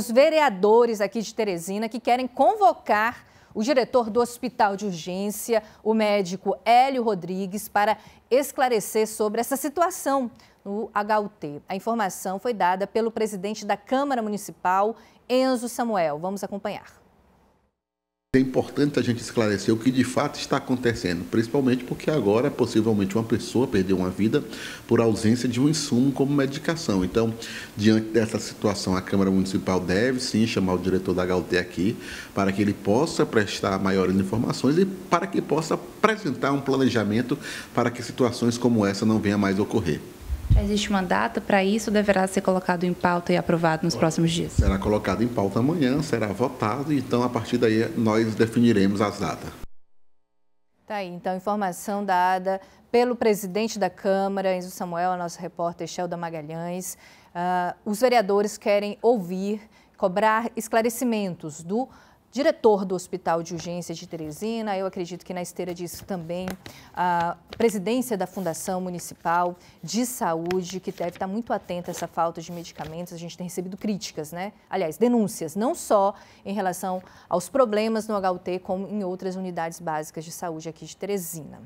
Os vereadores aqui de Teresina que querem convocar o diretor do Hospital de Urgência, o médico Hélio Rodrigues, para esclarecer sobre essa situação no HUT. A informação foi dada pelo presidente da Câmara Municipal, Enzo Samuel. Vamos acompanhar. É importante a gente esclarecer o que de fato está acontecendo, principalmente porque agora possivelmente uma pessoa perdeu uma vida por ausência de um insumo como medicação. Então, diante dessa situação, a Câmara Municipal deve sim chamar o diretor da HUT aqui para que ele possa prestar maiores informações e para que possa apresentar um planejamento para que situações como essa não venham mais ocorrer. Já existe uma data para isso? Deverá ser colocado em pauta e aprovado nos próximos dias? Será colocado em pauta amanhã, será votado, então a partir daí nós definiremos as datas. Tá aí, então, informação dada pelo presidente da Câmara, Enzo Samuel, a nossa repórter Shelda Magalhães. Uh, os vereadores querem ouvir, cobrar esclarecimentos do diretor do Hospital de Urgência de Teresina. Eu acredito que na esteira disso também a presidência da Fundação Municipal de Saúde, que deve estar muito atenta a essa falta de medicamentos. A gente tem recebido críticas, né? Aliás, denúncias, não só em relação aos problemas no HUT, como em outras unidades básicas de saúde aqui de Teresina.